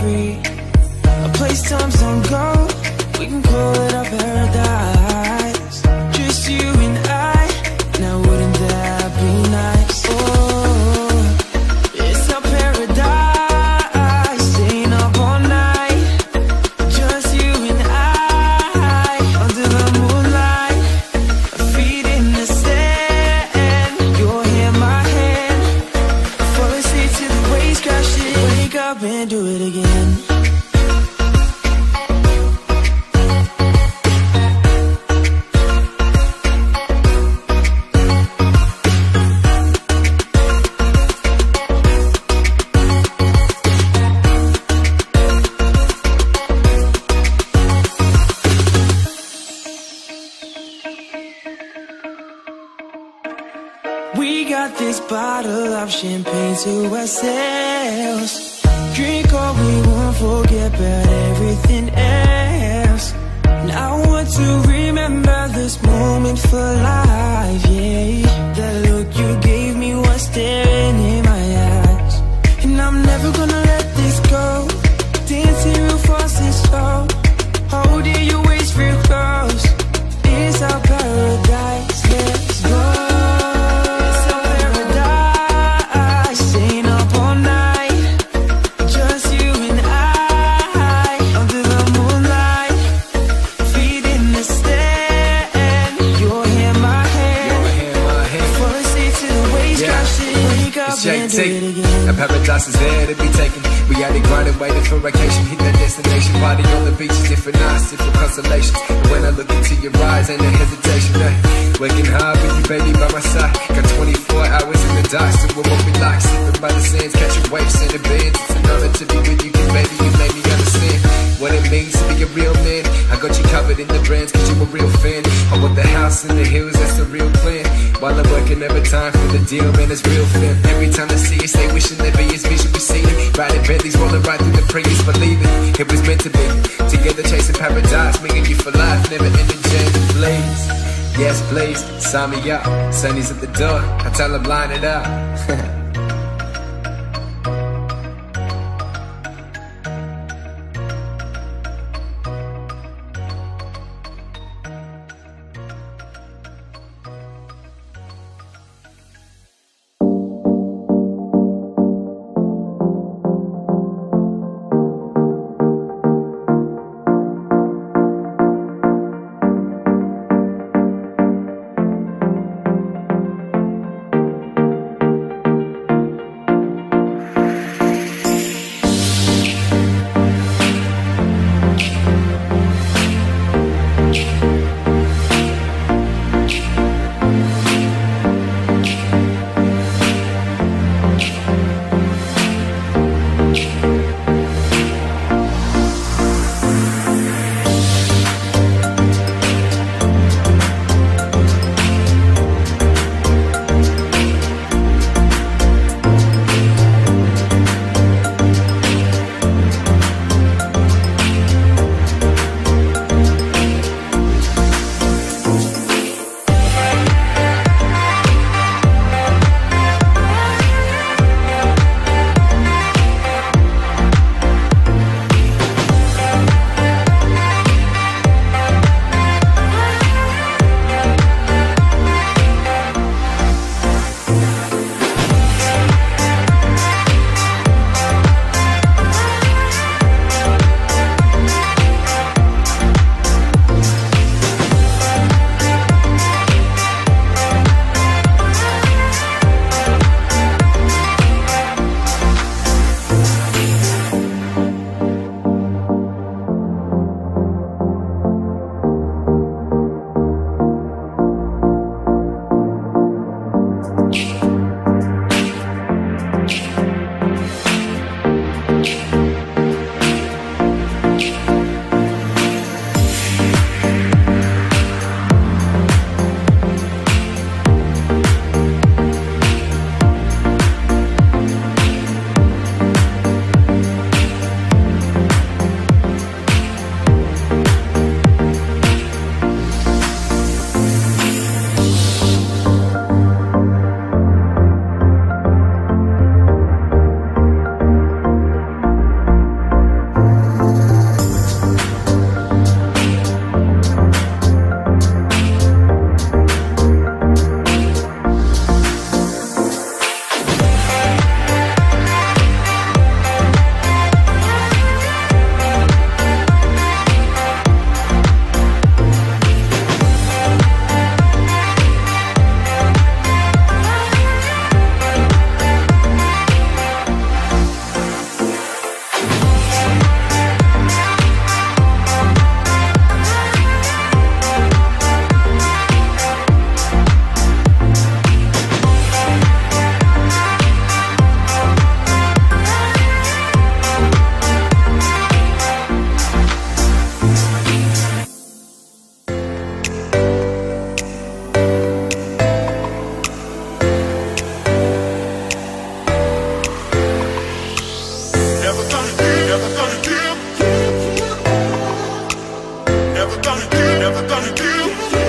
free. A place times don't go. We can call it a paradise. Bottle of champagne to ourselves. Drink all we want, forget about everything Wake up It's and do JT. it. And paradise is there to be taken. We out here grinding, waiting for vacation. Hit that destination. Party on the beach, different nights, different constellations. And when I look into your eyes, ain't no hesitation. eh. Working hard with you, baby, by my side. Got 24 hours in the dark, so what won't be like. Slipping by the sands, catching waves in the bed. It's an honor to be with you, 'cause baby, you made me understand what it means to be a real man. I got you covered in the brands, cause you a real fan. I want the house in the hills, that's the real plan. While I'm working every time for the deal, man, it's real fam. Every time I see you, stay wishing there be as vision it. Riding Bentleys, rolling right through the Prius, believe it. Was meant to be. Together chasing paradise, making you for life, never ending journey, please. Yes, please, sign me up. Sunny's at the door, I tell him line it up. gonna do, never gonna do.